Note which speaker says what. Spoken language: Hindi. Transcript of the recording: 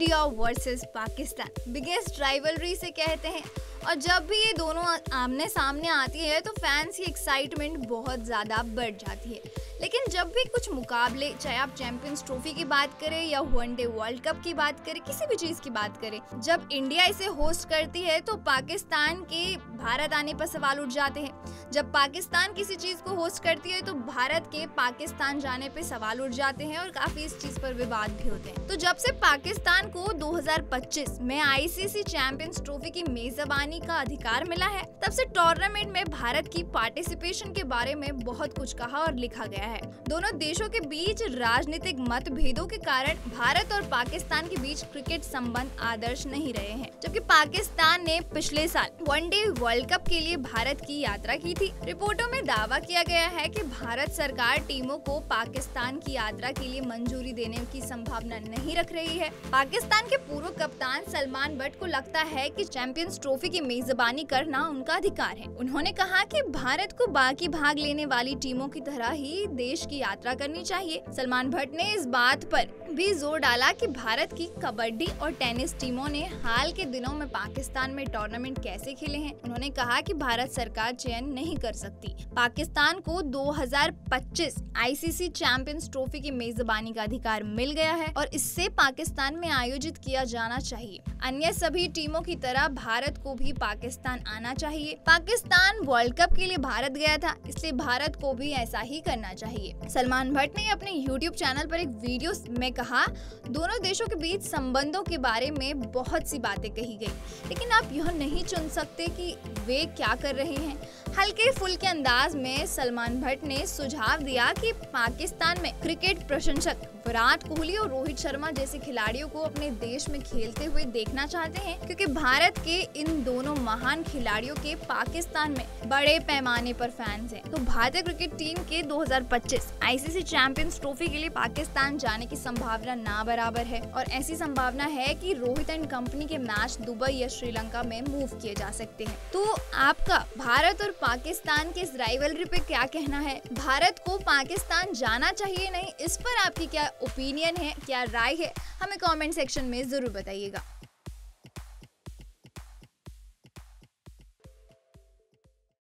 Speaker 1: India versus Pakistan. Biggest rivalry से कहते हैं। और जब भी ये दोनों आमने सामने आती है तो फैंस की एक्साइटमेंट बहुत ज़्यादा बढ़ जाती है। लेकिन जब भी कुछ मुकाबले, चाहे आप चैंपियंस ट्रॉफी की बात करें या वनडे वर्ल्ड कप की बात करें, किसी भी चीज़ की बात करें, जब इंडिया इसे होस्ट करती है तो पाकिस्तान के भारत आने पर सवाल उठ जाते हैं। जब पाकिस्तान किसी चीज़ को होस्ट करती है तो भारत के पाकिस्तान जाने पर सवाल उठ जाते हैं और काफ़ी इस चीज़ पर विवाद भी होते हैं। तो जब से पाकिस्तान को 2025 में आईसीसी चैंपियंस ट्रॉफी की मेजबानी का अधिकार मिला है, तब से टूर्नामेंट में भारत की पार्टिसिपेशन के बारे में बहुत कुछ कहा और लिखा गया है। दोनों देशों के बीच राजनीतिक मतभेदों के कारण भारत और पाकिस्तान के बीच क्रिकेट संबंध आदर्श नहीं रहे हैं, जबकि पाकिस्तान ने पिछले साल वनडे वर्ल्ड कप के लिए भारत की यात्रा की थी। रिपोर्टों में दावा किया गया है कि भारत सरकार टीमों को पाकिस्तान की यात्रा के लिए मंजूरी देने की संभावना नहीं रख रही है। पाकिस्तान के पूर्व कप्तान सलमान भट्ट को लगता है कि चैंपियंस ट्रॉफी की मेजबानी करना उनका अधिकार है। उन्होंने कहा कि भारत को बाकी भाग लेने वाली टीमों की तरह ही देश की यात्रा करनी चाहिए। सलमान भट्ट ने इस बात पर भी ज़ोर डाला कि भारत की कबड्डी और टेनिस टीमों ने हाल के दिनों में पाकिस्तान में टूर्नामेंट कैसे खेले हैं? उन्होंने कहा कि भारत सरकार चयन नहीं कर सकती। पाकिस्तान को 2025 आईसीसी चैंपियंस ट्रॉफी की मेजबानी का अधिकार मिल गया है और इससे पाकिस्तान में आयोजित किया जाना चाहिए। अन्य सभी टीमों की तरह भारत को भी पाकिस्तान आना चाहिए। पाकिस्तान वर्ल्ड कप के लिए भारत गया था, इसलिए भारत को भी ऐसा ही करना चाहिए। सलमान भट्ट ने अपने यूट्यूब चैनल पर एक वीडियो में कहा, दोनों देशों के बीच संबंधों के बारे में बहुत सी बातें कही गई, लेकिन आप यह नहीं चुन सकते कि वे क्या कर रहे हैं हल्के फुल के अंदाज में सलमान भट्ट ने सुझाव दिया कि पाकिस्तान में क्रिकेट प्रशंसक विराट कोहली और रोहित शर्मा जैसे खिलाड़ियों को अपने देश में खेलते हुए देखना चाहते हैं, क्योंकि भारत के इन दोनों महान खिलाड़ियों के पाकिस्तान में बड़े पैमाने पर फैंस हैं। तो भारतीय क्रिकेट टीम के 2025 आईसीसी चैंपियंस ट्रॉफी के लिए पाकिस्तान जाने की संभावना ना बराबर है और ऐसी संभावना है कि रोहित एंड कंपनी के मैच दुबई या श्रीलंका में मूव किए जा सकते हैं। तो आपका भारत और पाकिस्तान के इस राइवलरी पे क्या कहना है? भारत को पाकिस्तान जाना चाहिए नहीं? इस पर आपकी क्या ओपिनियन है? क्या राय है? हमें कमेंट सेक्शन में ज़रूर बताइएगा।